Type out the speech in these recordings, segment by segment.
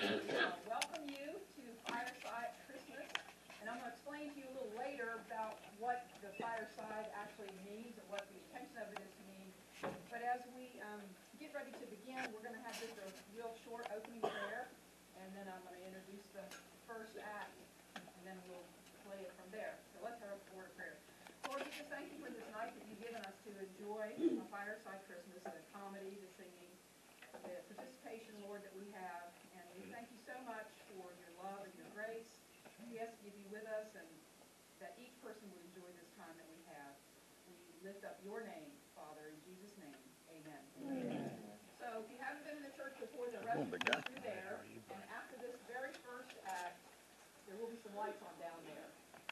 welcome you to Fireside Christmas. And I'm going to explain to you a little later about what the fireside actually means and what the intention of it is to mean. But as we um, get ready to begin, we're going to have just a real short opening prayer, and then I'm going to introduce the first act, and then we'll play it from there. So let's have a word of prayer. Lord, we just thank you for this night that you've given us to enjoy a fireside Christmas, the comedy, the singing, the participation, Lord, that we have. And we thank you so much for your love and your grace. We ask you be with us and that each person would enjoy this time that we have. We lift up your name, Father, in Jesus' name. Amen. Amen. So if you haven't been in the church before, the rest of you through there. And after this very first act, there will be some lights on down there.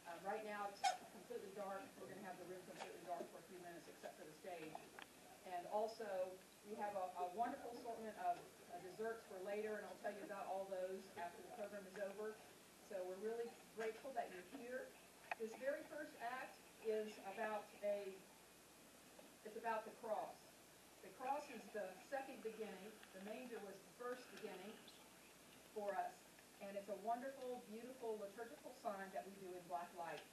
Uh, right now, it's completely dark. We're going to have the room completely dark for a few minutes, except for the stage. And also, we have a, a wonderful assortment of uh, desserts for later, and I'll tell you about all those after the program is over. So we're really grateful that you're here. This very first act is about a, it's about the cross. The cross is the second beginning. The manger was the first beginning for us. And it's a wonderful, beautiful liturgical sign that we do in black light.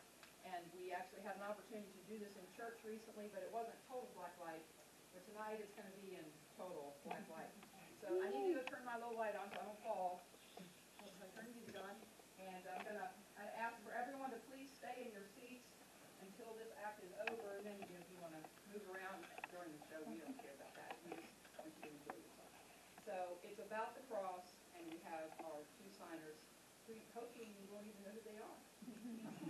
And we actually had an opportunity to do this in church recently, but it wasn't total black light. But tonight it's going to be in total black light. So I need you to turn my low light on so I don't fall. I'm going to turn the music on. And I'm going to ask for everyone to please stay in your seats until this act is over. And then if you want to move around during the show, we don't care about that. We just want you to enjoy yourself. So it's about the cross, and we have our two signers, who hopefully you won't even know who they are.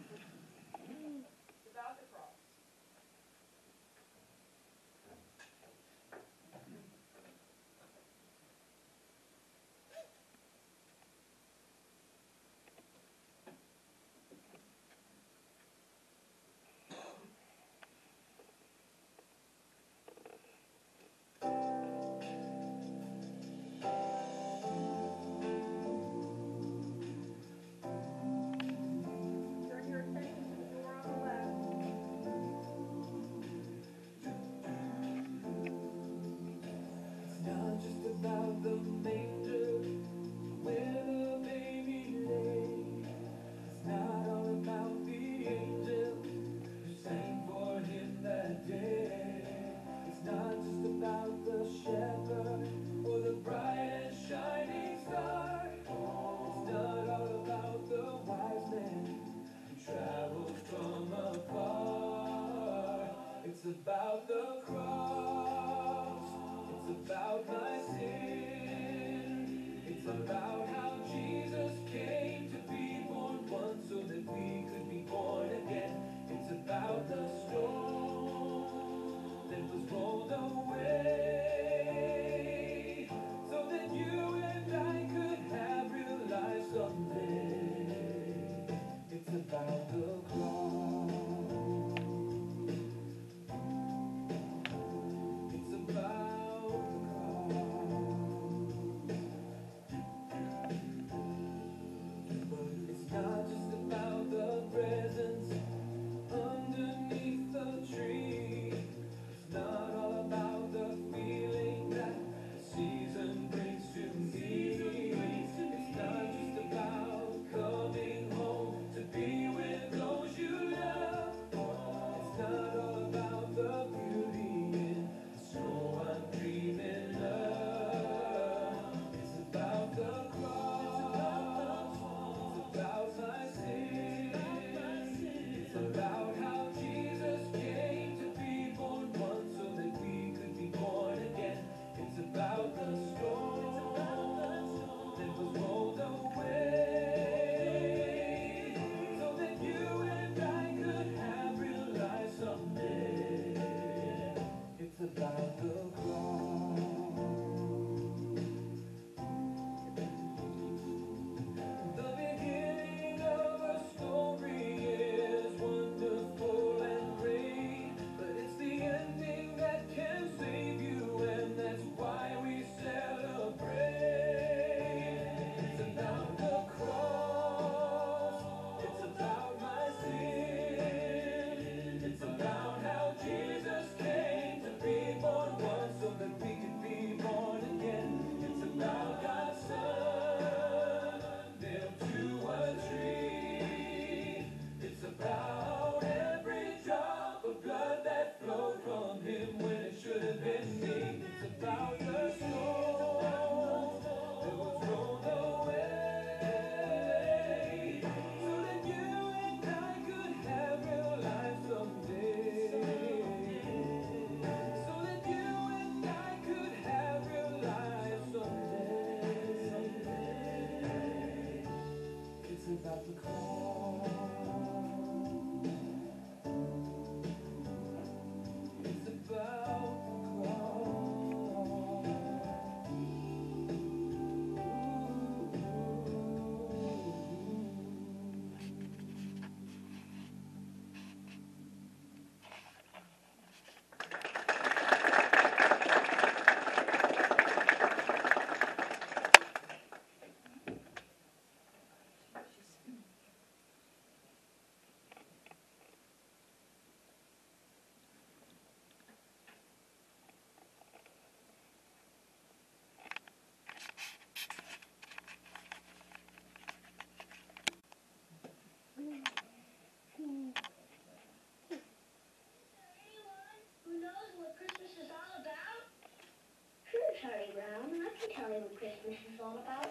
tell you what Christmas is all about.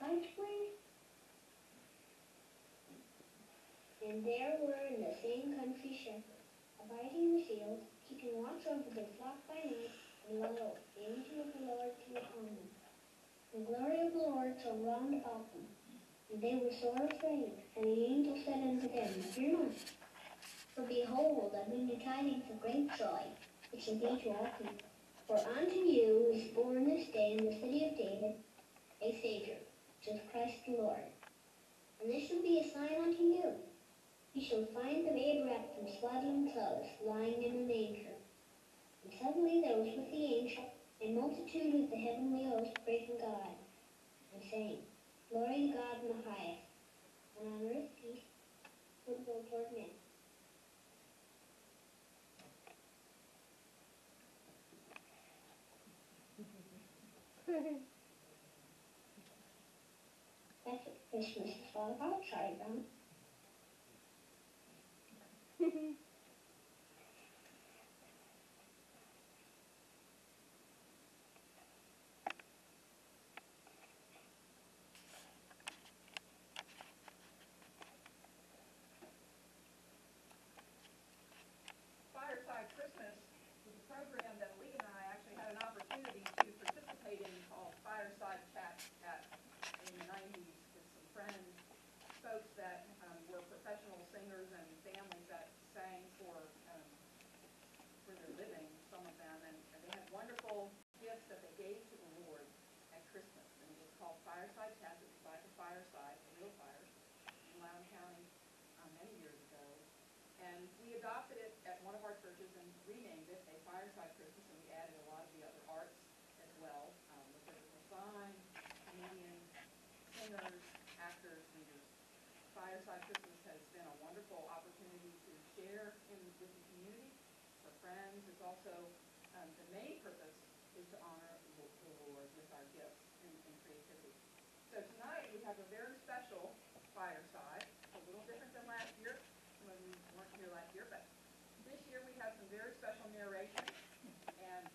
Lights, please. And there were in the same country shepherds, abiding in the field, keeping watch over their flock by night, and lo, the angel of the Lord came upon them. The glory of the Lord shone round about them, and they were sore afraid. And the angel said unto them, Fear not, for behold, I bring you tidings of great joy, which shall be to all people. For unto you is born this day in the city of David a Savior, which is Christ the Lord. And this shall be a sign unto you. You shall find the babe wrapped in swaddling clothes, lying in a manger. And suddenly there was with the angel a multitude of the heavenly host praising God, and saying, Glory to God in the highest, and on earth peace, goodwill toward men. That's what Christmas is all about, Charlie Brown. Fireside Christmas was a program that Lee and I actually had an opportunity to participate in called Fireside Chat at, in the nineties with some friends, folks that, um, were professional singers and families that sang for, um, for their living, some of them, and, and they had wonderful gifts that they gave to the Lord at Christmas, and it was called Fireside Chat, it was by the fireside, the real fires, in Loudoun County, um, many years ago. And we adopted it at one of our churches and renamed it a Fireside Christmas, and we added a lot of the other arts as well, um, liturgical sign, communion, singers, actors, leaders. Fireside Christmas has been a wonderful opportunity to share in, with the community, for friends. It's also, um, the main purpose is to honor the Lord with our gifts and, and creativity. So tonight, we have a very special fireside, a little different than last year. Of you weren't here last year, but this year we have some very special narration, and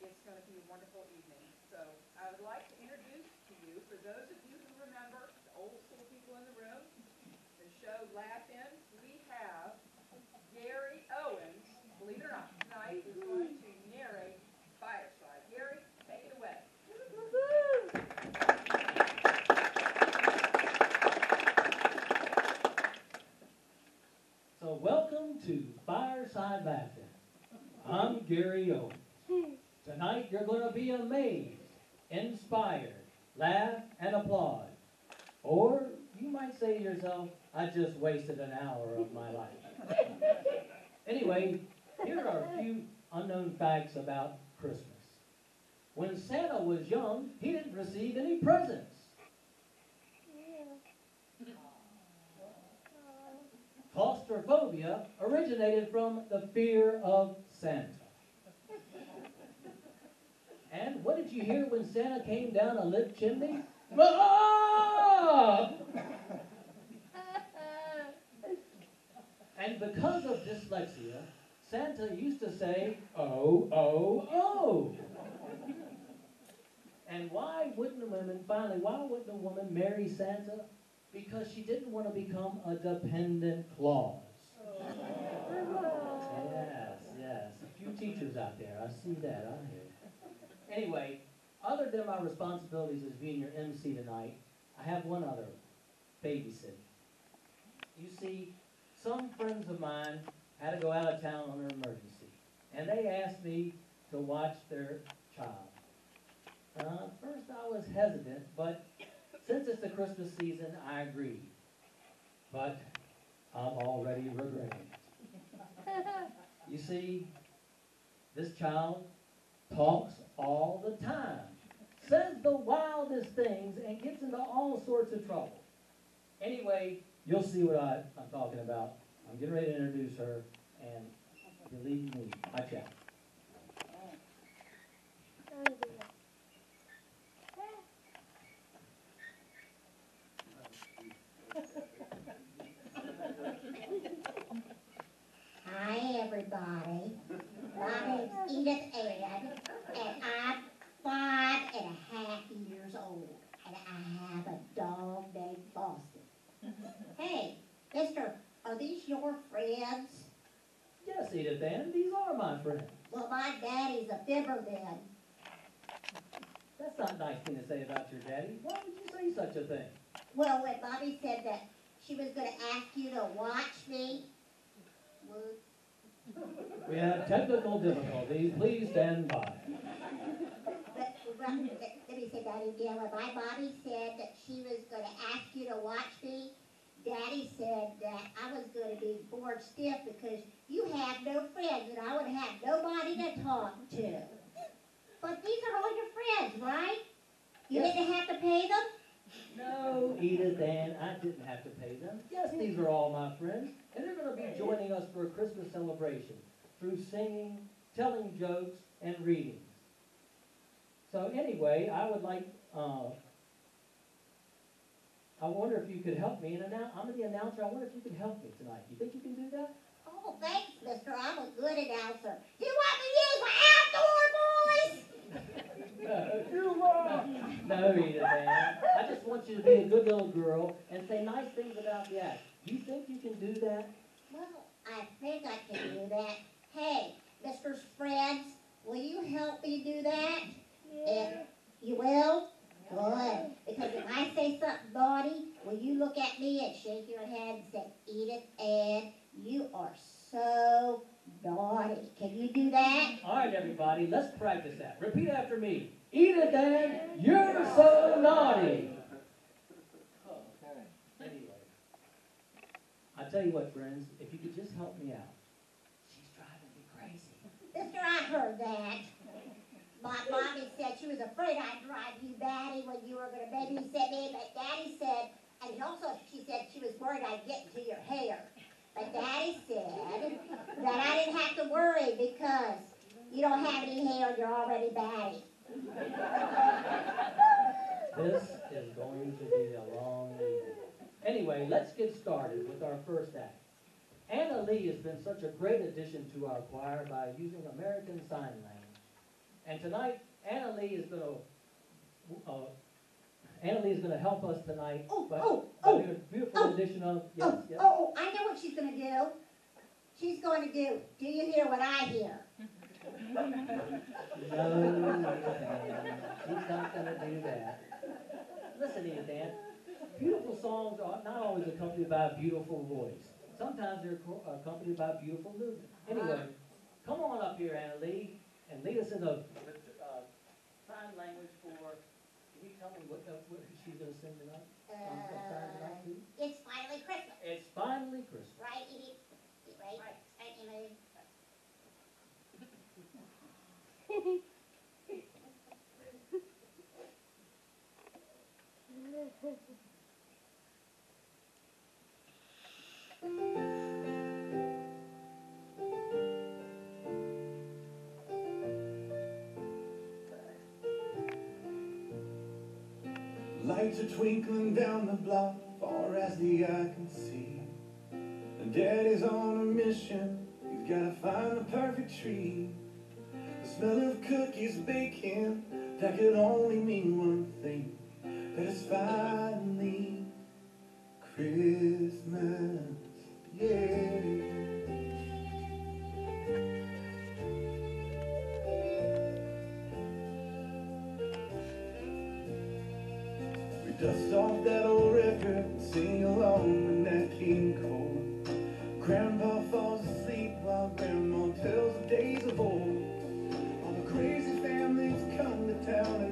it's gonna be a wonderful evening. So I would like to introduce to you, for those of you who remember, the old school people in the room, the show Laugh In, we have Gary Owens, believe it or not, tonight is going to narrate Fireside. Gary, take it away. So welcome to Fireside Laughter. I'm Gary Owens. Tonight you're going to be amazed, inspired, laugh, and applaud. Or you might say to yourself, I just wasted an hour of my life. anyway, here are a few unknown facts about Christmas. When Santa was young, he didn't receive any presents. Claustrophobia originated from the fear of Santa. And what did you hear when Santa came down a lit chimney? Ah! And because of dyslexia, Santa used to say, oh, oh, oh. And why wouldn't a woman, finally, why wouldn't a woman marry Santa? Because she didn't want to become a dependent clause. Yes, yes. A few teachers out there, I see that, I hear. Anyway, other than my responsibilities as being your MC tonight, I have one other, babysitting. You see, some friends of mine had to go out of town on an emergency, and they asked me to watch their child. Uh, first I was hesitant, but since it's the Christmas season, I agreed. But I'm already regretting it. You see, this child talks all the time, says the wildest things and gets into all sorts of trouble. Anyway, you'll see what I, am talking about. I'm getting ready to introduce her, and believe me, watch out. Hi, everybody. My name's Edith Ann, and I'm five and a half years old, and I have a dog named Boston. hey, mister, are these your friends? Yes, Edith Ann, these are my friends. Well, my daddy's a fibber then. That's not a nice thing to say about your daddy. Why would you say such a thing? Well, when Bobby said that she was going to ask you to watch me, well, we have technical difficulties. Please stand by. but, but, let let me say that again. When my mommy said that she was gonna ask you to watch me, daddy said that I was gonna be bored stiff because you have no friends and I would have nobody to talk to. But these are all your friends, right? You Yes. didn't have to pay them? No, Edith Ann, I didn't have to pay them. Yes, these are all my friends, and they're going to be joining us for a Christmas celebration through singing, telling jokes, and readings. So anyway, I would like, uh, I wonder if you could help me, and I'm the announcer, I wonder if you could help me tonight. You think you can do that? Oh, thanks, mister. I'm a good announcer. You want me to use my outdoor voice? You are. No, Edith Ann. I just want you to be a good little girl and say nice things about the act. You think you can do that? Well, I think I can do that. Hey, Mr. Friends, will you help me do that? If you will? Good. Because if I say something naughty, will you look at me and shake your head and say, Edith Ann, you are so naughty. Can you do that? All right, everybody, let's practice that. Repeat after me. Edith Ann, you're so naughty. Anyway, I tell you what, friends, if you could just help me out. She's driving me crazy. Mister, I heard that. My mommy said she was afraid I'd drive you batty when you were gonna babysit me, but daddy said, and also she said she was worried I'd get into your hair. But daddy said that I didn't have to worry because you don't have any hair and you're already batty. This is going to be a long evening. Anyway, let's get started with our first act. Anna Lee has been such a great addition to our choir by using American Sign Language. And tonight, Anna Lee is going to, uh, Anna Lee is going to help us tonight Oh, by, oh, by oh, a beautiful oh, addition of, yes, oh, yes. oh, oh, I know what she's gonna do. She's going to do, do you hear what I hear? No, Edith Ann, she's not gonna do that. Listen, Edith Ann, beautiful songs are not always accompanied by a beautiful voice. Sometimes they're accompanied by beautiful movement. Anyway, come on up here, Anna Lee, and lead us in the, uh, sign language for, can you tell me what, uh, what she's gonna sing tonight? Um, tonight, Uh, it's finally Christmas, It's finally Christmas. Right, Lights are twinkling down the block, far as the eye can see. And Daddy's on a mission, he's gotta find the perfect tree. The smell of cookies baking, that could only mean one thing, that it's finally Christmas, yeah. Dust off that old record, sing along in Nat King Cole. Grandpa falls asleep while Grandma tells the days of old. All the crazy families come to town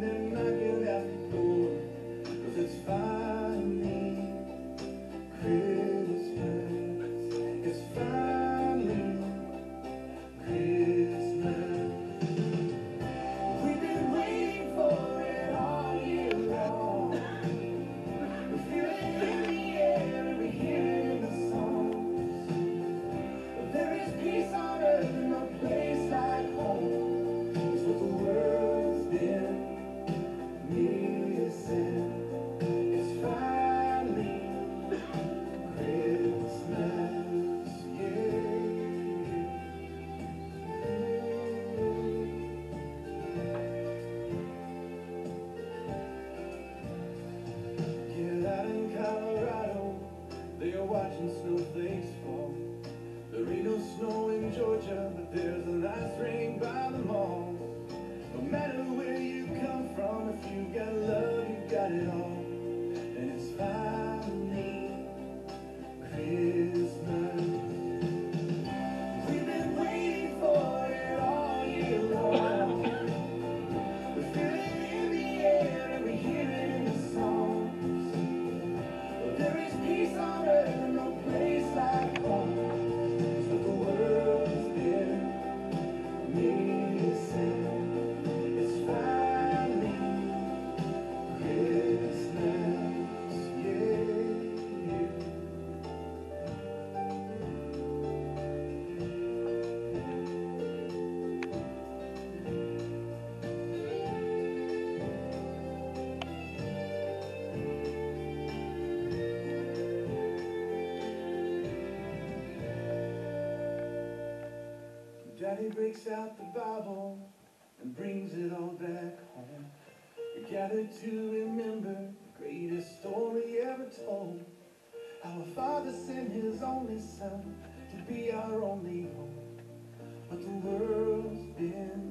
Daddy breaks out the Bible and brings it all back home. We gather gathered to remember the greatest story ever told. Our Father sent His only Son to be our only hope. But the world's been.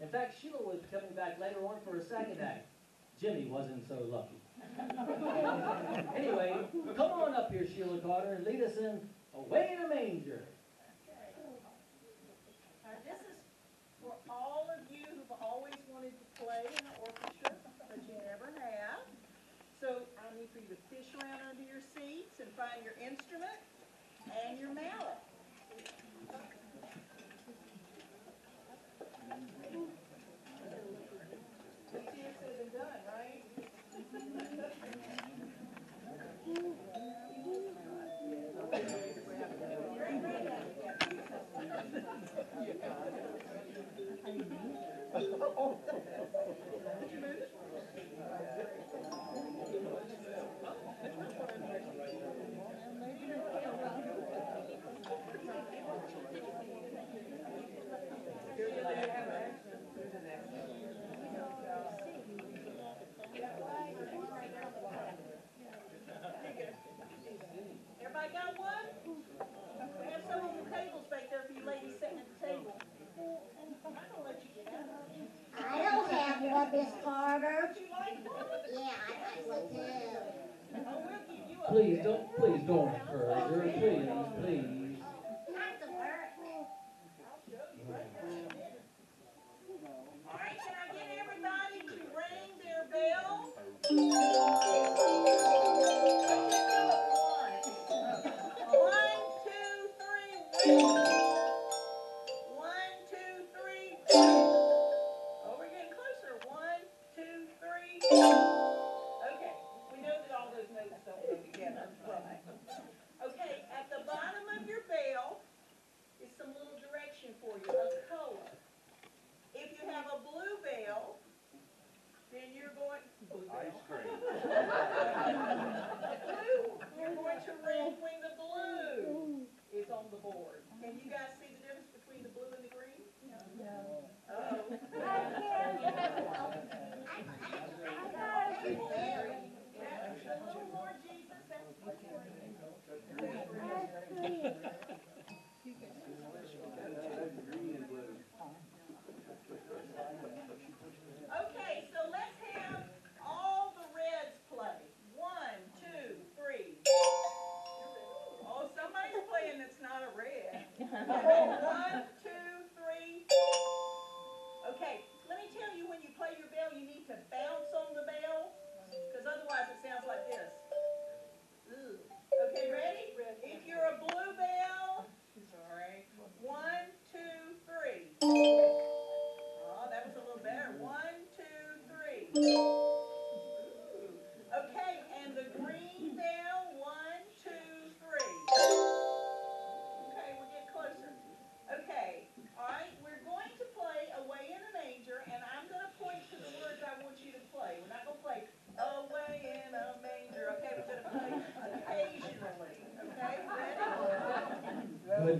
In fact, Sheila was coming back later on for a second act. Jimmy wasn't so lucky. anyway, come on up here, Sheila Carter, and lead us in Away in a Manger. Okay. This is for all of you who've always wanted to play in the orchestra, but you never have. So I need for you to fish around under your seats and find your instrument and your mallet. Please don't, please don't hurt. her. Please, please. All right, can I get everybody to ring their bell?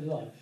life.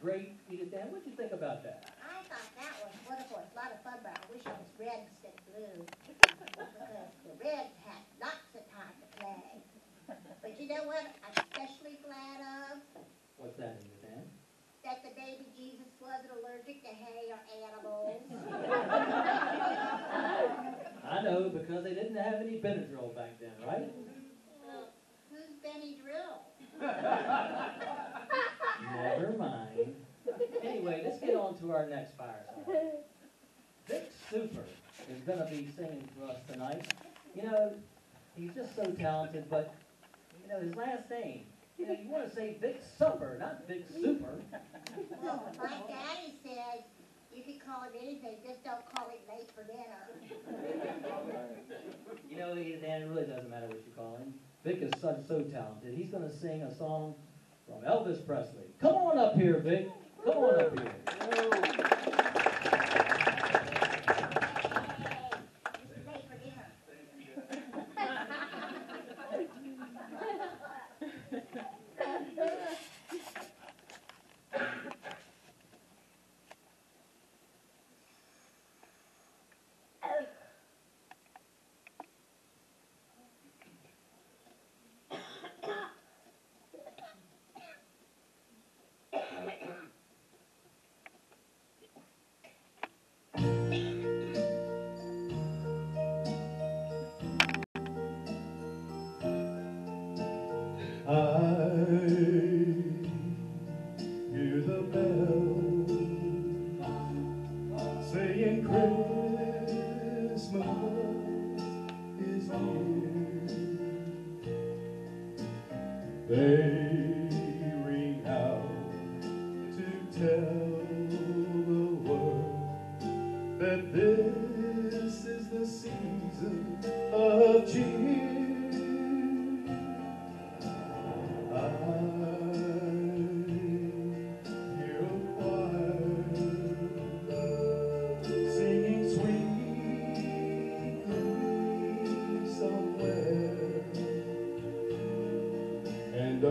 That great, Edith Ann? What did you think about that? I thought that was wonderful. It's a lot of fun, but I wish it was red instead of blue. Because the Reds had lots of time to play. But you know what I'm especially glad of? What's that, Edith Ann? That the baby Jesus wasn't allergic to hay or animals. I know, because they didn't have any Benadryl back then, right? Who's Benny Drill? Never mind. Anyway, let's get on to our next fireside. Vic Super is gonna be singing for us tonight. You know, he's just so talented, but, you know, his last name, you know, you wanna say Vic Supper, not Vic Super. Well, my daddy says you can call him anything, just don't call him late for dinner. You know, Ann, it really doesn't matter what you call him. Vic is such so talented. He's gonna sing a song from Elvis Presley. Come on up here, Vic. Come on up here.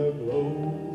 A glow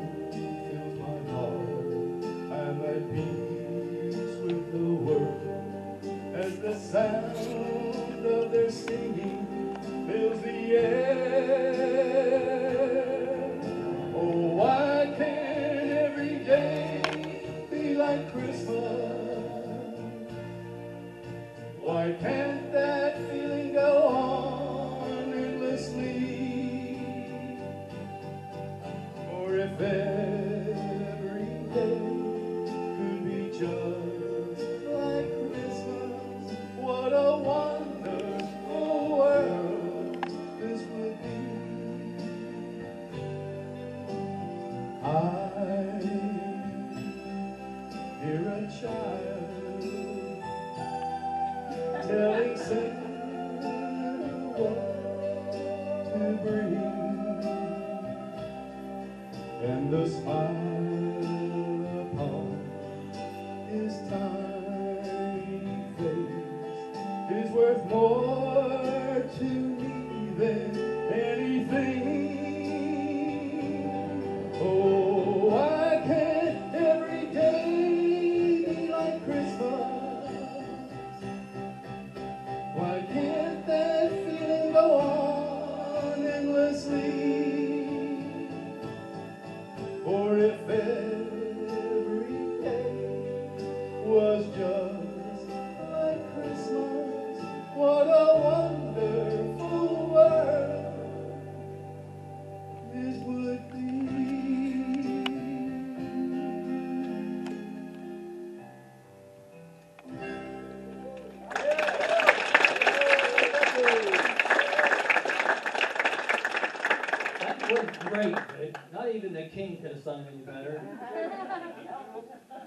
sung any better.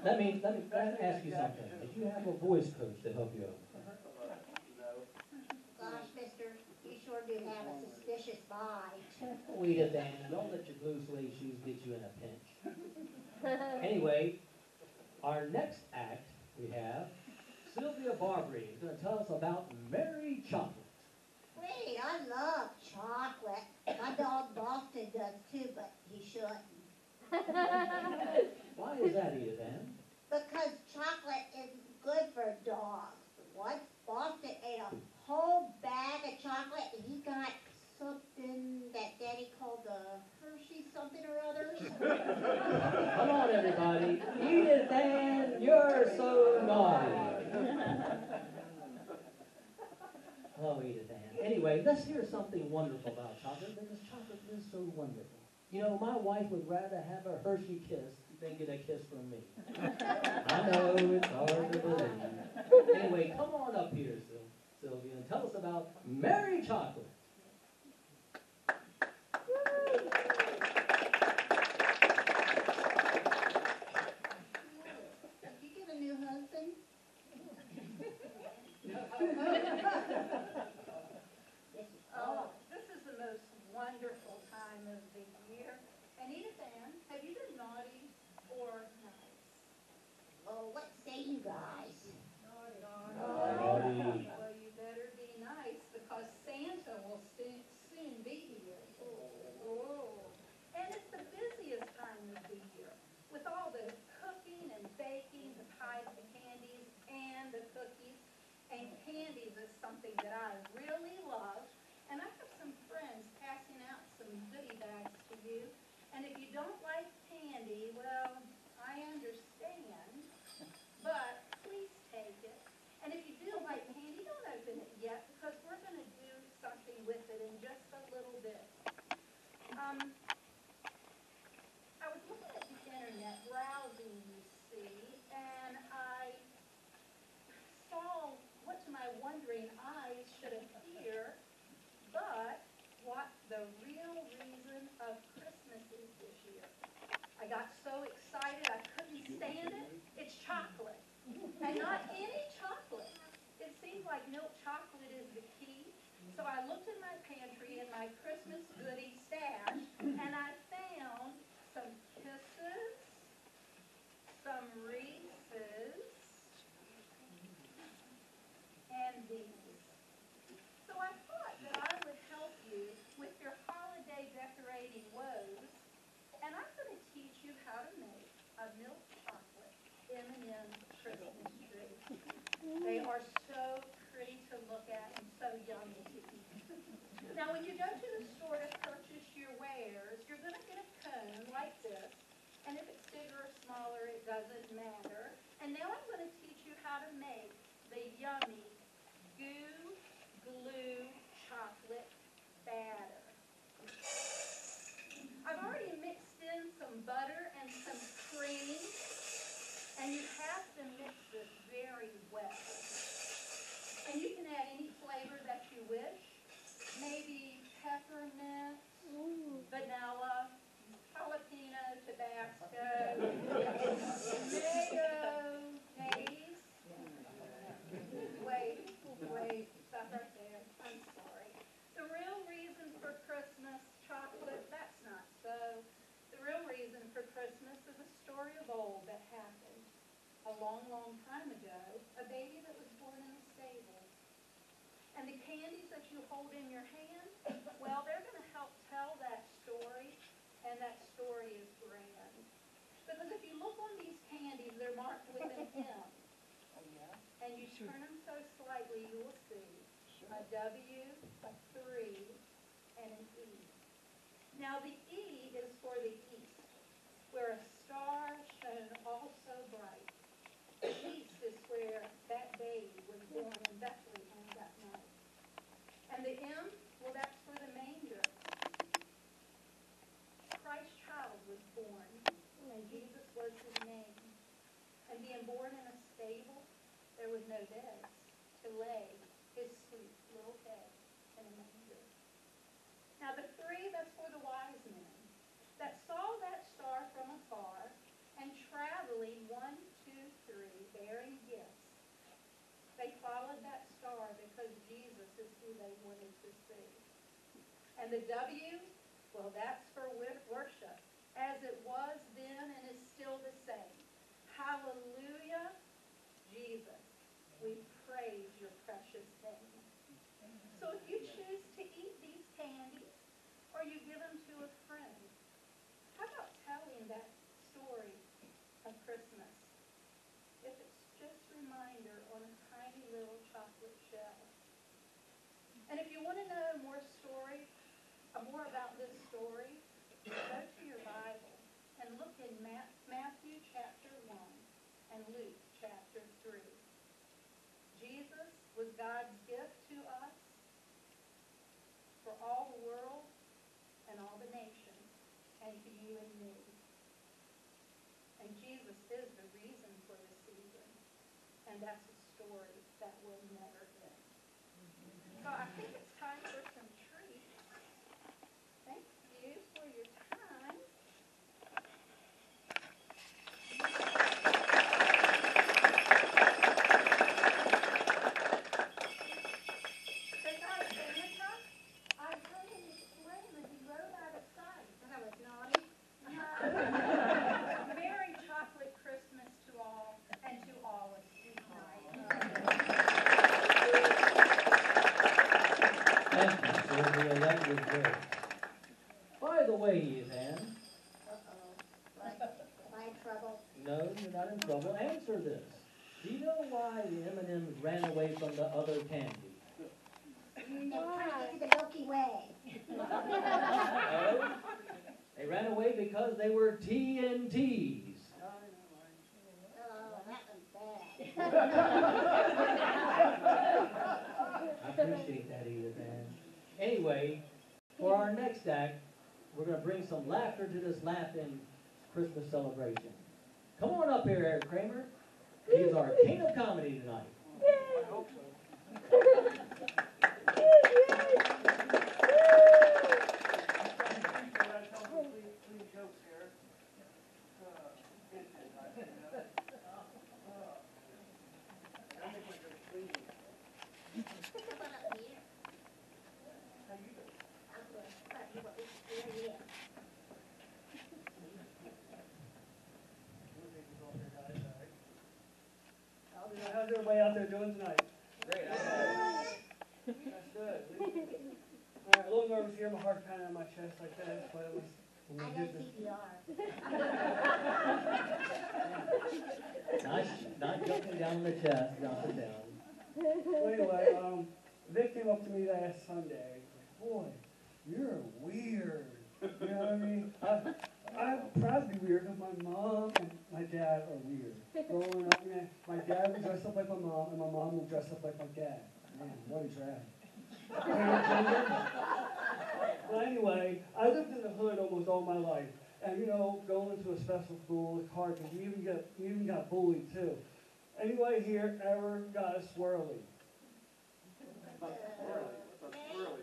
Let me, let me, let me ask you something. Did you have a voice coach to help you out? Gosh, mister, you sure do have a suspicious bite. Wait a Dan, don't let your blue suede shoes get you in a pinch. Anyway, our next act we have, Sylvia Barbary is gonna tell us about Mary Chocolate. Wait, I love chocolate. My dog Boston does too, but he shouldn't. Why is that, Edith Ann? Because chocolate isn't good for dogs. Once Boston ate a whole bag of chocolate and he got something that Daddy called the Hershey something or other. Come on, everybody. Edith Ann, you're so naughty. Oh, Edith Ann. Anyway, let's hear something wonderful about chocolate because chocolate is so wonderful. You know, my wife would rather have a Hershey kiss than get a kiss from me. I know it's hard to believe. Anyway, come on up here, Sylvia, and tell us about Mary Chocolate. Did you get a new husband? This is Oh, this is the most wonderful time of the year. And Edith Ann, have you been naughty or nice? You guys? um, and you have to mix this very well. And you can add any flavor that you wish, maybe peppermint, vanilla, jalapeno, Tabasco, tomato, paste. Wait, wait, stop right there, I'm sorry. The real reason for Christmas chocolate, that's not so. The real reason for Christmas is a story of old that long, long time ago. A baby that was born in a stable. And the candies that you hold in your hand, well, they're gonna help tell that story, and that story is grand. Because if you look on these candies, they're marked with an M. Oh, and you turn them so slightly, you will see a W, a three, and an E. Now, the E is for the east, where a star shone also bright. The east is where that babe was born in Bethlehem that night. And the M, well, that's for the manger. Christ child was born, and Jesus was his name. And being born in a stable, to lay his sweet little head in a manger. Now the three, that's for the wise men that saw that star from afar and traveling one, two, three, bearing gifts. They followed that star because Jesus is who they wanted to see. And the W, well, that's for worship, as it was then and is still the same. Hallelujah, Jesus, we praise your precious name. So if you choose to eat these candies, or you give them to a friend, how about telling that story of Christmas? If it's just a reminder on a tiny little chocolate shell. And if you want to know more story, more about this story, go to your Bible and look in Ma- Matthew chapter 1 and Luke chapter 3. Jesus was God's gift to us for all the world and all the nations, and to you and me. And Jesus is the reason for the season, and that's a story that will never end. So I think it's time for some treats. Thank you for your time. Since I was Santa, I heard him explain that he rode out of sight. And I was naughty. Merry chocolate Christmas to all, and to all a sweet night. Thank you, Sylvia, that was great. By the way, Ann, Uh-oh. What? Am I in trouble? no, you're not in trouble. Answer this. Do you know why the M&Ms ran away from the other candy? They were trying to get to the Milky Way. No, they ran away because they were TNTs. Oh, that was bad. I appreciate that, Edith Ann. Anyway, for our next act, we're gonna bring some laughter to this laughing Christmas celebration. Come on up here, Eric Kramer. He is our king of comedy tonight. Come on up here. I'm good. But you want me to hear you? How's everybody out there doing tonight? Great, That's good. All right, a little nervous here, my heart pounding on my chest like that, but it was, I we know did the- CPR. Nice, not jumping down on the chest, jumping down. Well, anyway, um, Vic came up to me last Sunday. Like, Boy, you're weird. You know what I mean? I, I'm proud to weird because my mom and my dad are weird. Growing up, man, my dad would dress up like my mom, and my mom would dress up like my dad. Man, what a drag. Well, anyway, I lived in the hood almost all my life. And, you know, going to a special school is hard because you even get, you even got bullied too. Anybody here ever got a swirly?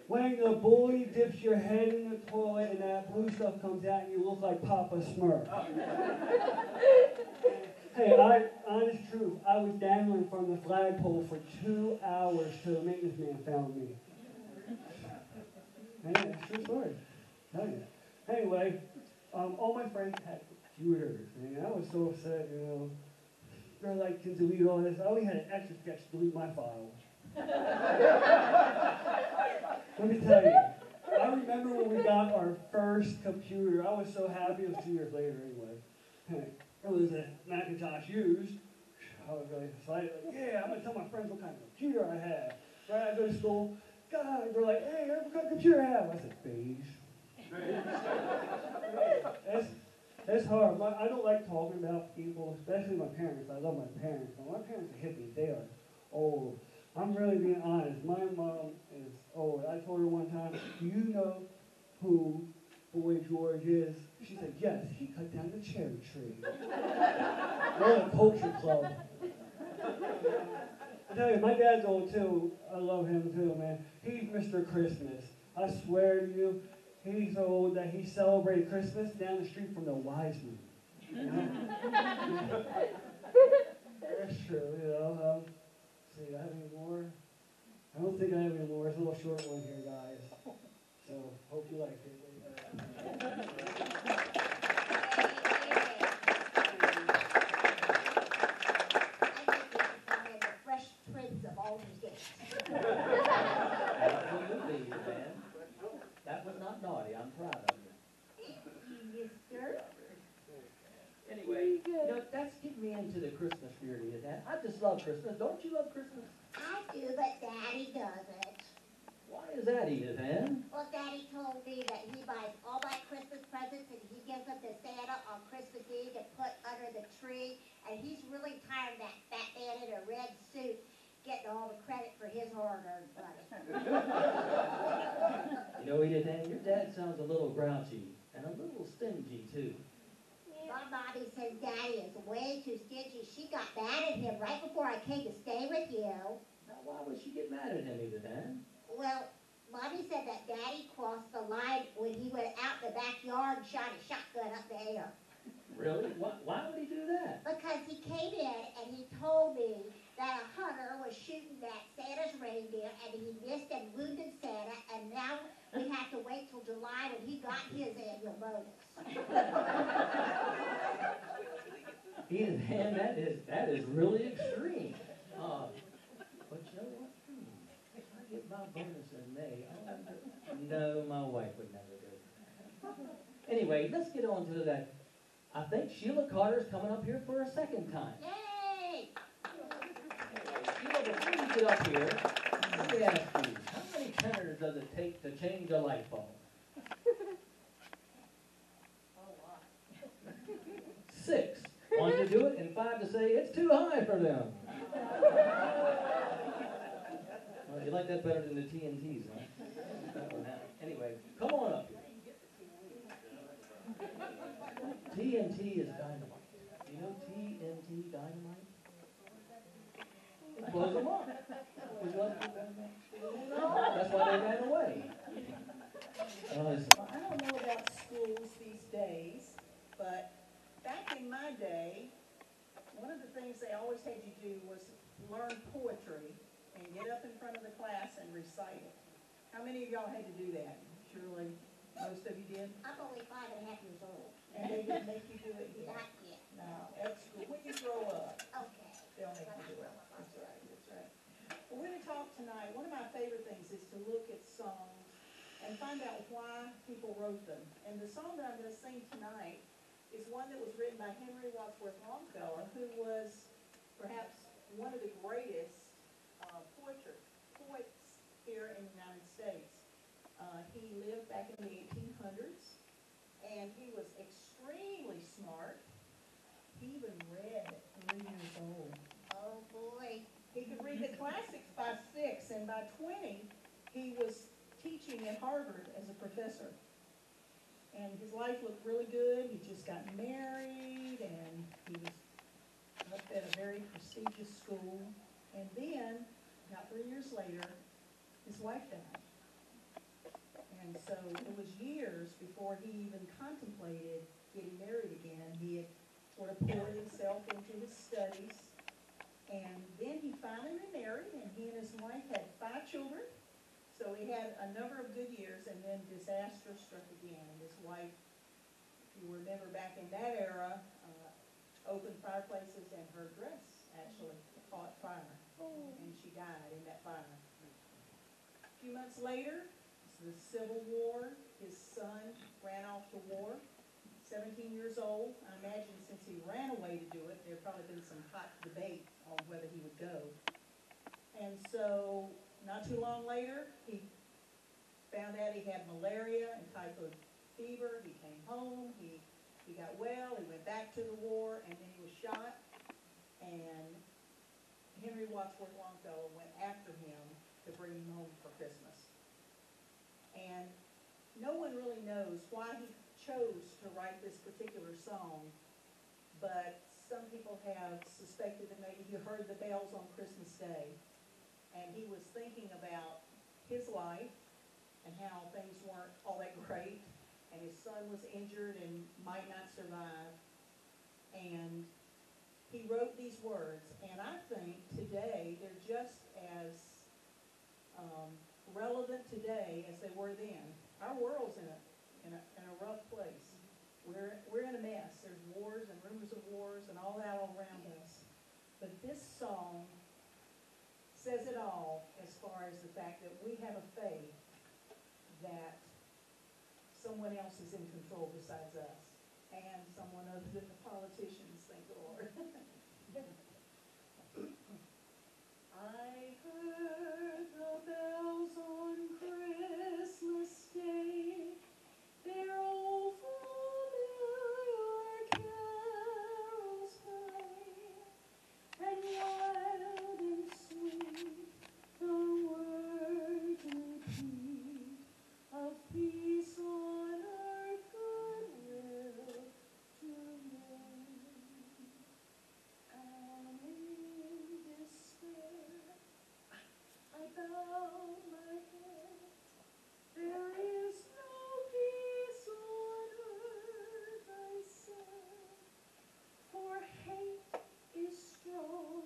When the bully dips your head in the toilet and that blue stuff comes out and you look like Papa Smurf. hey, I, honest truth, I was dangling from the flagpole for two hours till the maintenance man found me. Hey, it's true story. Tell you. Anyway, um, all my friends had computers, and I was so upset, you know. They're like, to delete all this. I only had an extra sketch to delete my files. Let me tell you, I remember when we got our first computer. I was so happy. It was two years later, anyway. It was a Macintosh used. I was really excited. Like, yeah, I'm gonna tell my friends what kind of computer I have. Right, I go to school. God, they're like, hey, what kind of computer I have? I said, beige. It's, it's hard. My, I don't like talking about people, especially my parents. I love my parents. But my parents are hippies. They are old. I'm really being honest. My mom is old. I told her one time, do you know who Boy George is? She said, yes, he cut down the cherry tree. We're a culture club. I tell you, my dad's old too. I love him too, man. He's Mr. Christmas. I swear to you, he's so old that he celebrated Christmas down the street from the Wiseman. You know? That's true, you know. Um, see, I have any more? I don't think I have any more. It's a little short one here, guys. So, hope you like it. I think this is one of the fresh twigs of all these days. Absolutely, man. That was not naughty, I'm proud of you. Mister? Anyway, you know, that's getting me into the Christmas spirit, is that? I just love Christmas. Don't you love Christmas? I do, but Daddy doesn't. Why is that, Edith Ann? Well, Daddy told me that he buys all my Christmas presents and he gives them to Santa on Christmas Eve to put under the tree. And he's really tired of that fat man in a red suit getting all the credit for his hard-earned money. You know, Edith Ann, your dad sounds a little grouchy and a little stingy, too. My mommy says Daddy is way too stingy. She got mad at him right before I came to stay with you. Now, why would she get mad at him, Edith Ann? Well, Mommy said that Daddy crossed the line when he went out in the backyard and shot a shotgun up the air. Really? Why, why would he do that? Because he came in and he told me that a hunter was shooting at Santa's reindeer and he missed and wounded Santa and now we have to wait till July when he got his annual bonus. Edith Ann, that is, that is really extreme. Uh, but you know what? Hmm, If I get my bonus in May, wonder, no, my wife would never do that. Anyway, let's get on to that. I think Sheila Carter's coming up here for a second time. Yay! Sheila, before you get up here, let me ask you, how many tenors does it take to change a light bulb? Six. One to do it, and five to say it's too high for them. Well, you like that better than the TNTs, huh? Anyway, come on up here. TNT is dynamite. You know TNT dynamite? It blows them up. Would? No, that's why they ran away. Well, I don't know about schools these days, but back in my day, one of the things they always had you do was learn poetry and get up in front of the class and recite it. How many of y'all had to do that? Surely, most of you did? I'm only five and a half years old. And they didn't make you do it yet? Not yet. No, at school, when you grow up, Okay. they'll make you do it. That's right, that's right. Well, we're gonna talk tonight, one of my favorite things is to look at songs and find out why people wrote them. And the song that I'm gonna sing tonight is one that was written by Henry Wadsworth Longfellow, who was perhaps one of the greatest uh, poetry, poets here in the United States. Uh, he lived back in the eighteen hundreds, and he was extremely smart. He even read at three years old. Oh, boy. He could read the classics by six, and by twenty, he was teaching at Harvard as a professor. And his life looked really good, he just got married, and he was up at a very prestigious school. And then, about three years later, his wife died. And so it was years before he even contemplated getting married again. He had sort of poured himself into his studies. And then he finally remarried, and he and his wife had five children. So he had a number of good years, and then disaster struck again. And his wife, if you remember back in that era, uh, opened fireplaces, and her dress actually caught fire. And she died in that fire. A few months later, the Civil War, his son ran off to war, seventeen years old. I imagine since he ran away to do it, there probably been some hot debate on whether he would go. And so, not too long later, he found out he had malaria and typhoid fever. He came home, he, he got well, he went back to the war, and then he was shot. And Henry Wadsworth Longfellow went after him to bring him home for Christmas. And no one really knows why he chose to write this particular song, but some people have suspected that maybe he heard the bells on Christmas Day, and he was thinking about his life and how things weren't all that great, and his son was injured and might not survive. And he wrote these words, and I think today they're just as um, relevant today as they were then. Our world's in a, in a, in a rough place. We're, we're in a mess. There's wars and rumors of wars and all that all around us. But this song says it all as far as the fact that we have a faith that someone else is in control besides us and someone other than the politicians, thank the Lord. I heard the bells on Christmas Day, their old familiar carols play, and wild and sweet the words repeat of peace on earth, goodwill to men. And in despair, I bow my head. There is no peace on earth, I said, for hate is strong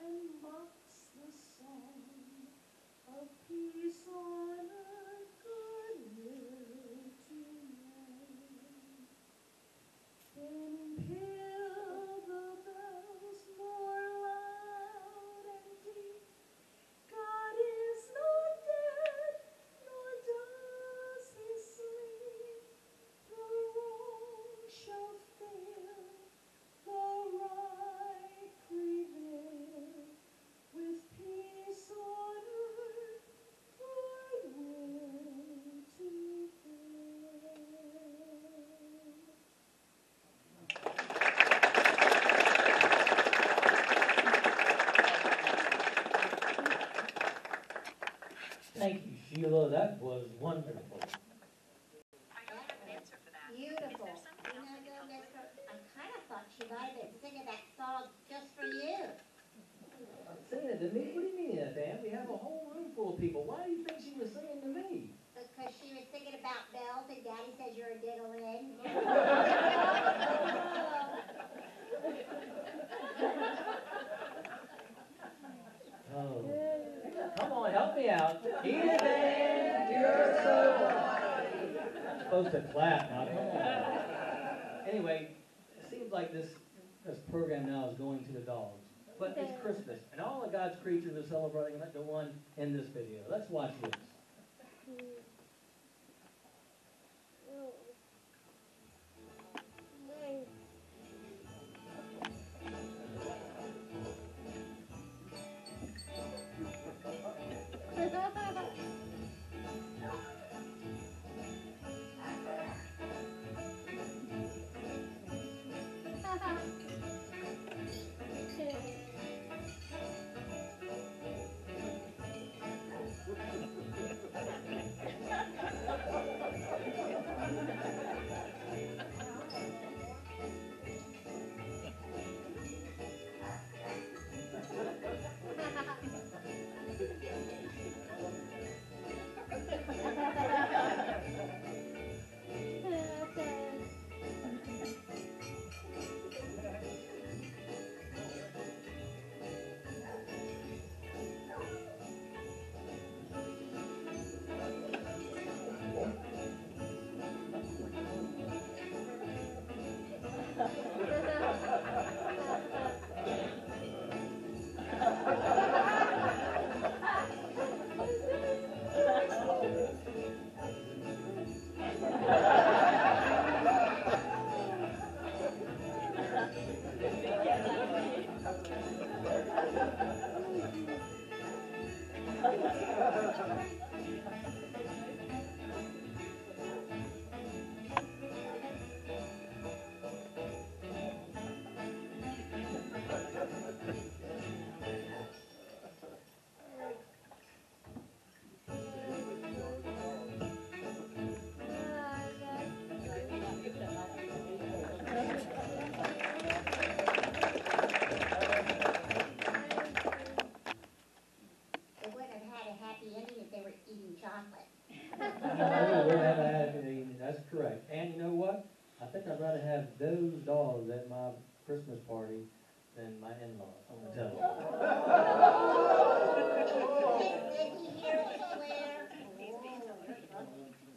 and mocks the song of peace on earth, goodwill to men. Then peal the bells more loud and deep. God is not dead, nor does he sleep. The wrong shall fail, the right prevail. With peace on earth, goodwill to men. Thank you, Sheila, that was wonderful. Beautiful. You know, though, Mister, I kind of thought she might have been singing that song just for you. Singing it to me? What do you mean, Aunt Ann? We have a whole room full of people. Why do you think she was singing to me? Because she was thinking about bells and Daddy says you're a diddling. Oh. Come on, help me out. You're so. I'm supposed to clap now, come on. Anyway, it seems like this, this program now is going to the dogs. But it's Christmas, and all of God's creatures are celebrating like the one in this video. Let's watch this. Hmm.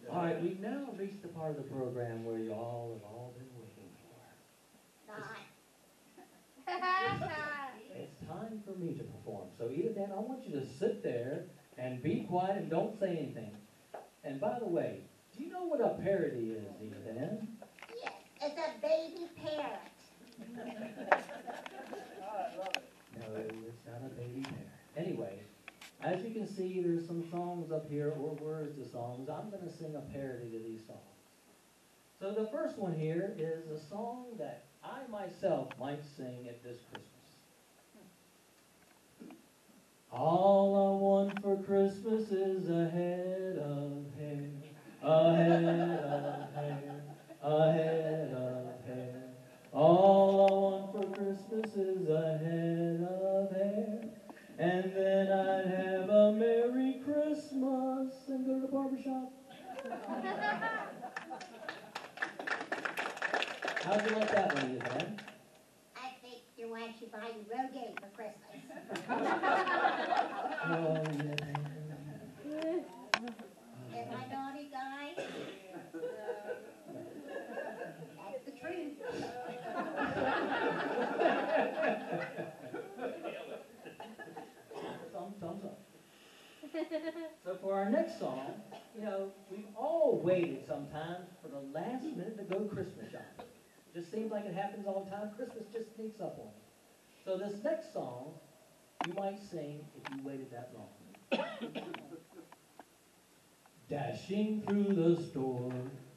All right, we've now reached the part of the program where you all have all been waiting for. Not. It's time for me to perform. So Edith Ann, I want you to sit there and be quiet and don't say anything. And by the way, do you know what a parody is, Edith Ann? Yes, it's a baby parrot. No, it's not a baby parrot. Anyway, as you can see, there's some songs up here or words to songs. I'm going to sing a parody to these songs. So the first one here is a song that I myself might sing at this Christmas. All I want for Christmas is a head of hair, a head of hair, a head of hair. All I want for Christmas is a head of hair. And then I'd have a Merry Christmas and go to the barber shop. How'd you like that one, Ann? I think your wife should buy you Rogaine for Christmas. Oh, yeah. Am I naughty, guys? That's the truth. So for our next song, you know, we've all waited sometimes for the last minute to go Christmas shopping. Just seems like it happens all the time. Christmas just sneaks up on us. So this next song, you might sing if you waited that long. Dashing through the store,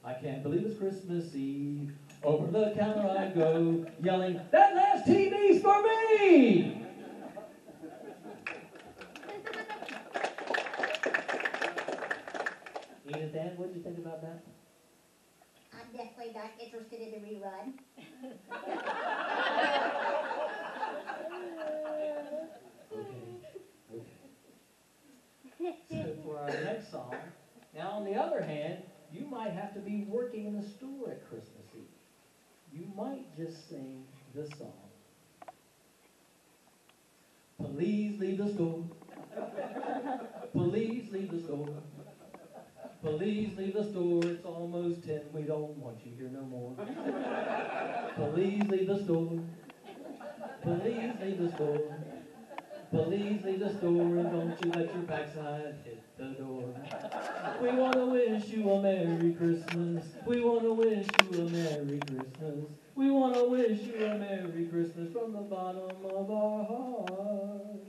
I can't believe it's Christmas Eve. Over the counter I go, yelling, that last TV's for me! Edith Ann, what did you think about that? I'm definitely not interested in the rerun. Okay, okay. So for our next song, now on the other hand, you might have to be working in the store at Christmas Eve. You might just sing this song. Please leave the store. Please leave the store. Please leave the store, it's almost ten, we don't want you here no more. Please leave the store. Please leave the store. Please leave the store and don't you let your backside hit the door. We want to wish you a Merry Christmas. We want to wish you a Merry Christmas. We want to wish you a Merry Christmas from the bottom of our heart.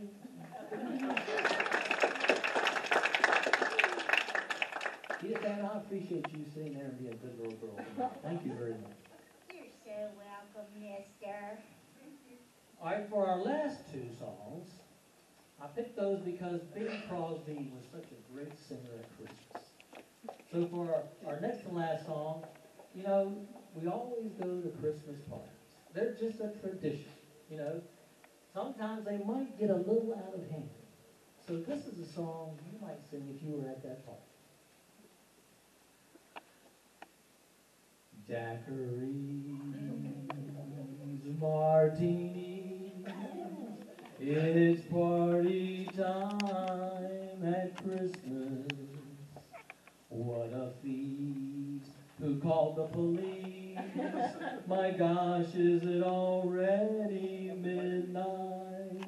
Edith Ann, I appreciate you sitting there and being a good little girl. Thank you very much. You're so welcome, mister. All right, for our last two songs, I picked those because Bing Crosby was such a great singer at Christmas. So for our, our next and last song, you know, we always go to Christmas parties. They're just a tradition, you know. Sometimes they might get a little out of hand. So this is a song you might sing if you were at that party. Daiquiris, martinis, it's party time at Christmas. What a feast! Who called the police? My gosh, is it already midnight?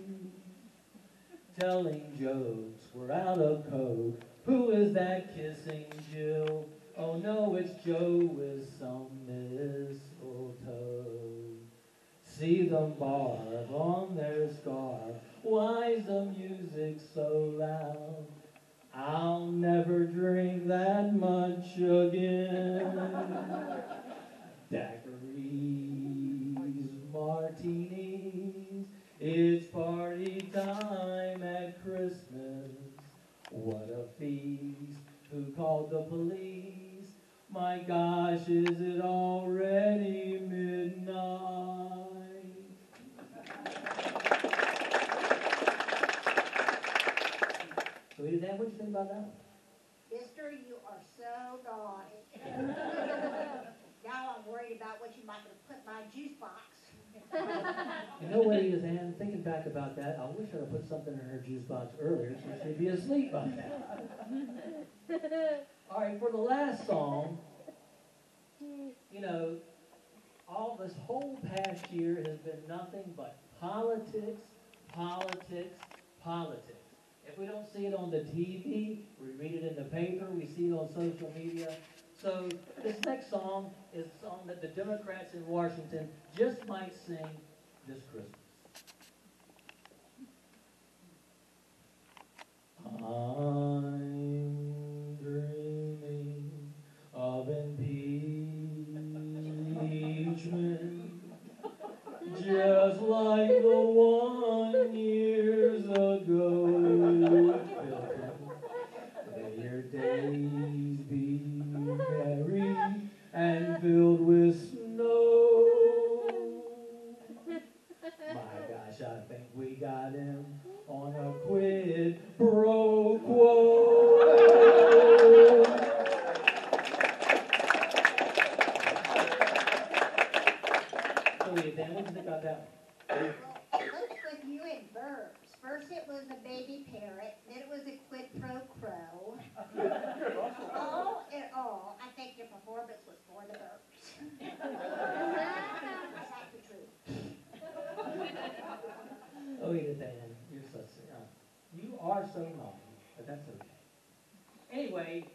Telling jokes, we're out of coke. Who is that kissing Jill? Oh no, it's Joe with some mistletoe. See them barb on their scarf. Why's the music so loud? I'll never drink that much again. Daiquiris, martinis, it's party time at Christmas. What a feast! Who called the police? My gosh, is it already midnight? So, Edith Ann, what'd you think about that? Mister, you are so naughty. Now I'm worried about what you might have put in my juice box. You know what, Edith Ann, thinking back about that, I wish I'd have put something in her juice box earlier, so she'd be asleep by now. All right, for the last song, you know, all this whole past year has been nothing but politics, politics, politics. If we don't see it on the TV, we read it in the paper, we see it on social media. So this next song is a song that the Democrats in Washington just might sing this Christmas. I'm dreaming of impeachment, just like the one pro quo. So, Edith Ann, what do you think about that one? Well, let's you in verbs. First it was a baby parrot, then it was a quid pro quo. All in all, I think your performance was for the verbs. Is that the truth? Oh, Edith Ann, you're such, uh, you are so naughty, but that's okay. Anyway,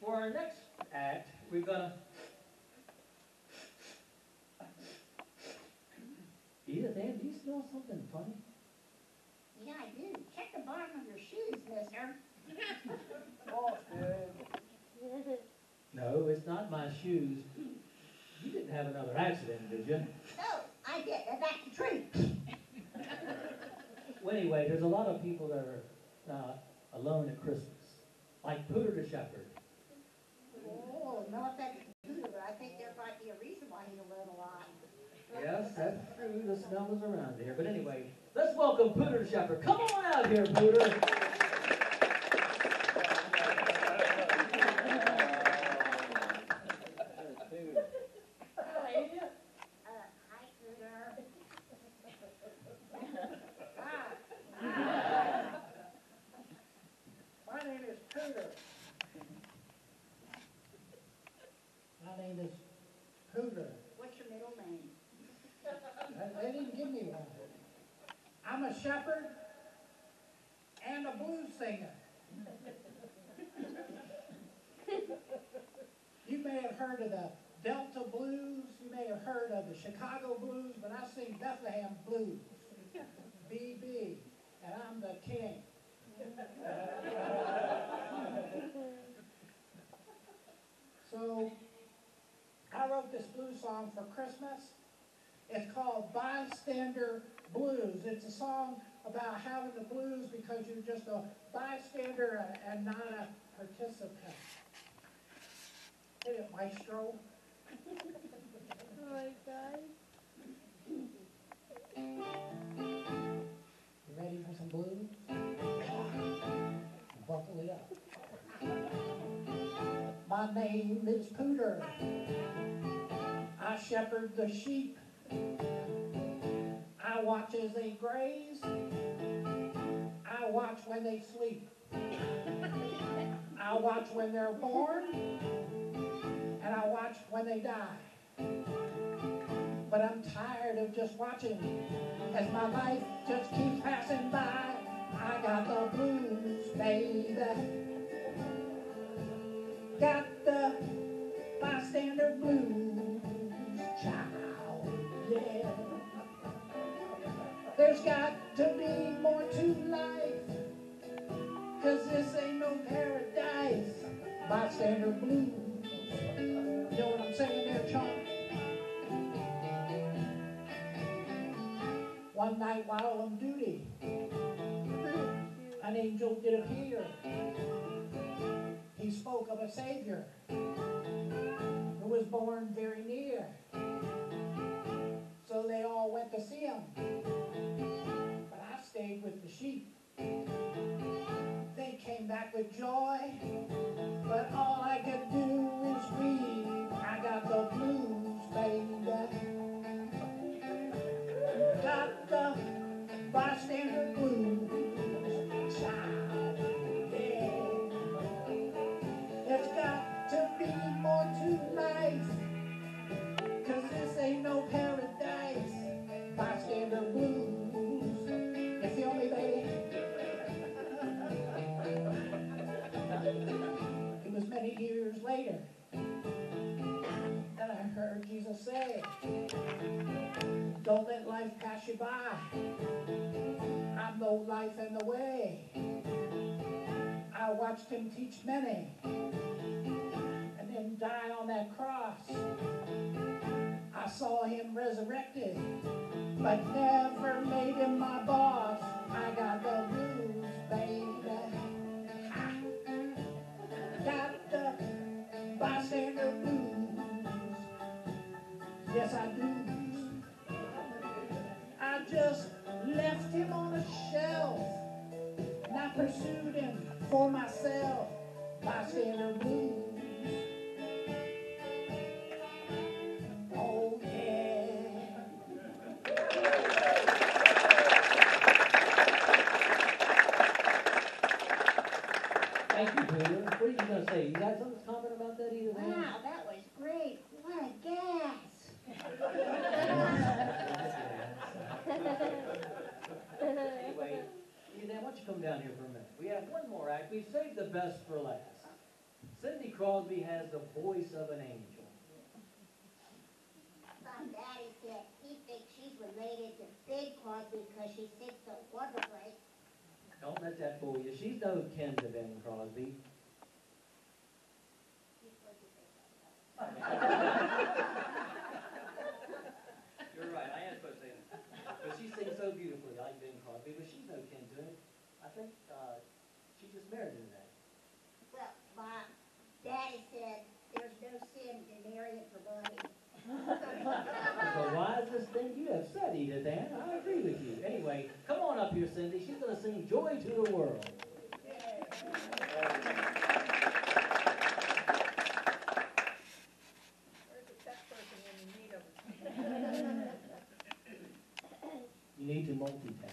for our next act, we're gonna. Edith Ann, do you smell something funny? Yeah, I do. Check the bottom of your shoes, mister. Oh, good. No, it's not my shoes. You didn't have another accident, did you? No, I did, and that's the truth. Well, anyway, there's a lot of people that are uh, alone at Christmas, like Pooter the Shepherd. Oh, no offense to Peter, but I think there might be a reason why he's alone a lot. Yes, that's true. The smell is around here. But anyway, let's welcome Pooter the Shepherd. Come on out here, Pooter. Uh, hi, Peter. My name is Cooter. My name is Cooter. What's your middle name? They they didn't give me one. I'm a shepherd and a blues singer. You may have heard of the Delta Blues, you may have heard of the Chicago Blues, but I sing Bethlehem Blues. BB, and I'm the king. So, I wrote this blues song for Christmas. It's called Bystander blues. It's a song about having the blues because you're just a bystander and not a participant. Hit it, maestro. Oh my god. You ready for some blues? Buckle it up. My name is Pooter. I shepherd the sheep. I watch as they graze. I watch when they sleep. I watch when they're born. And I watch when they die. But I'm tired of just watching as my life just keeps passing by. I got the blues, baby. Got the bystander blues, child, yeah. There's got to be more to life, cause this ain't no paradise. Bystander blues. You know what I'm saying there, Chunk? One night while on duty, an angel did appear. He spoke of a Savior who was born very near. So they all went to see him. With the sheep. They came back with joy, but all I could do say, Don't let life pass you by. I'm the life and the way. I watched him teach many and then die on that cross. I saw him resurrected, but never made him my boss. I got the Yes, I do. I just left him on a shelf. And I pursued him for myself. by Bystander blues. Thank you, Peter. What are you gonna say? You got something to comment about that either? Dan? Wow, that was great. What a gas. Anyway, Ethan, why don't you come down here for a minute? We have one more act. We've saved the best for last. Cindy Crosby has the voice of an angel. My daddy said he thinks she's related to Bing Crosby because she sings so wonderfully. Don't let that fool you. She's no kin to Bing Crosby. You're supposed to say that. You're right, I am supposed to say that. But she sings so beautifully like Bing Crosby, but she's no kin to him. I think, uh, she just married him today. Well, my daddy said there's no sin in marrying for The wisest thing you have said, Edith Ann. I agree with you. Anyway, come on up here, Cindy. She's gonna sing Joy to the World. You need to multitask.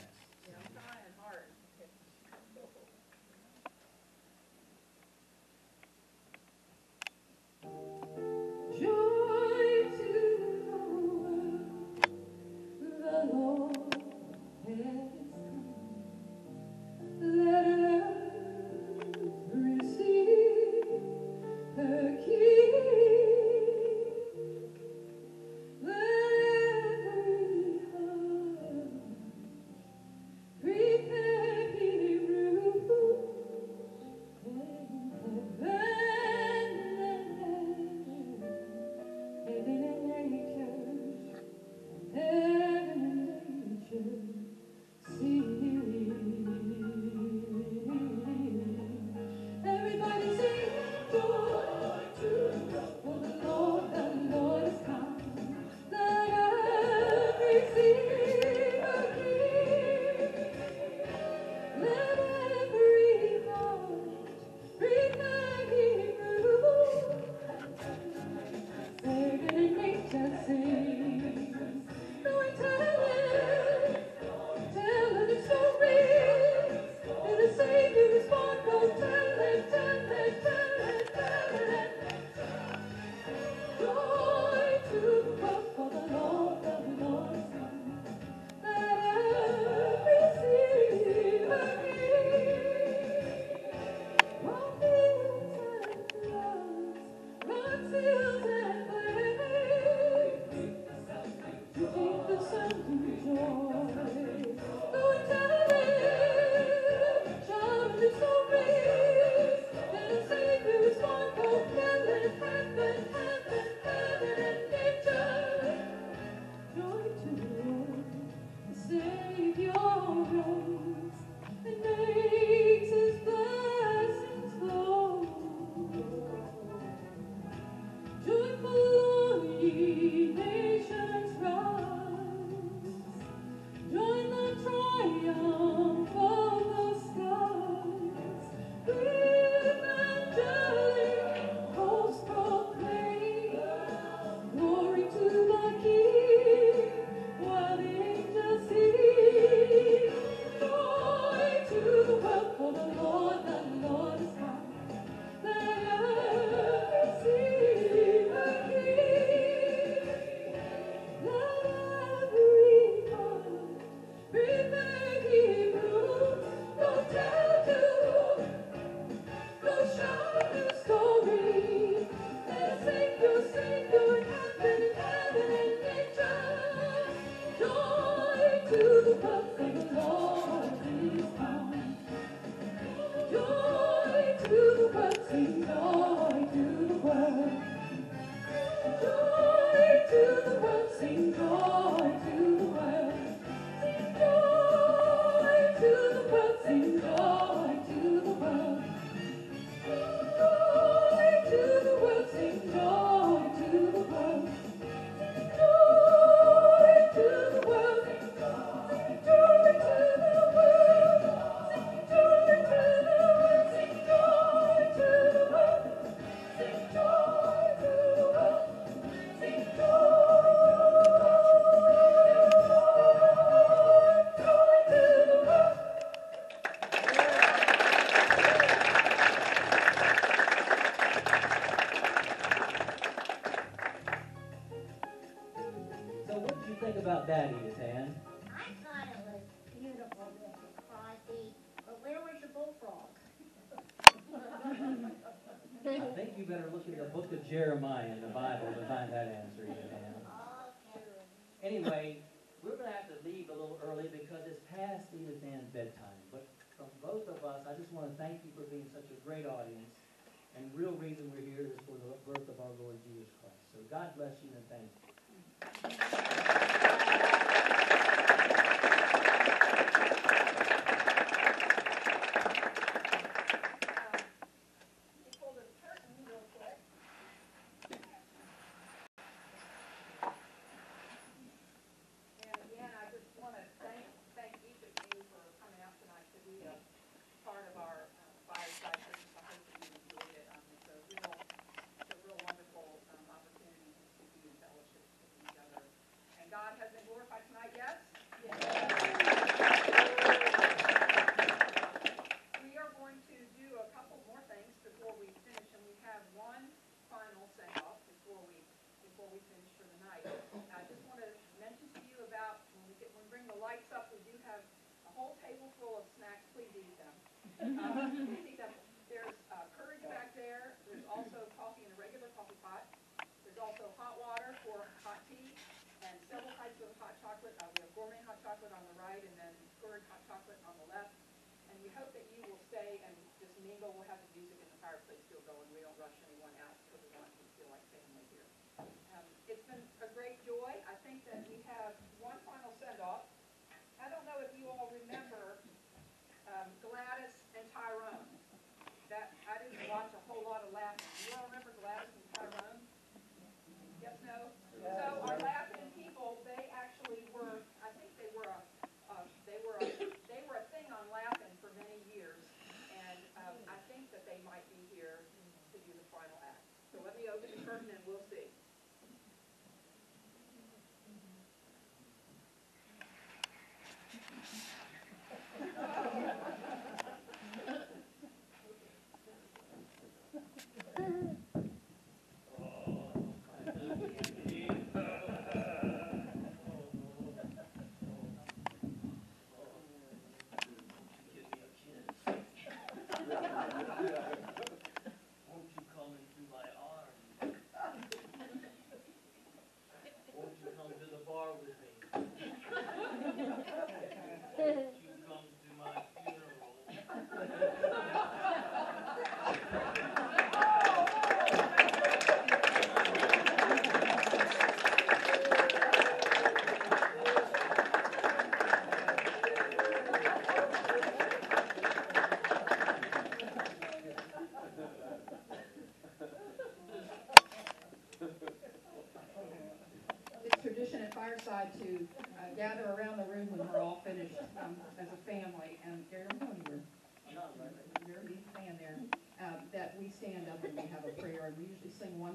let me open the curtain and we'll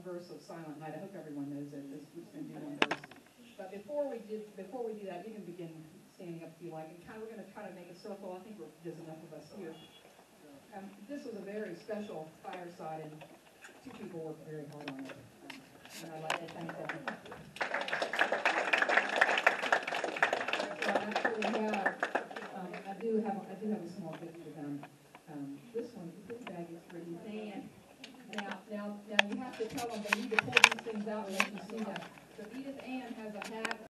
one verse of Silent Night. I hope everyone knows it. This was going to be one verse. But before we did, before we do that, you can begin standing up if you like. And kind of, we're going to try to make a circle. I think there's enough of us here. Um, this was a very special fireside, and two people worked very hard on it. And I'd like to thank them. So I actually have, um, I do have, I do have a small gift for them. Um, this one, this bag is for you, Dan. Now, now, now you have to tell them they need to pull these things out and let you see them. So Edith Ann has a hat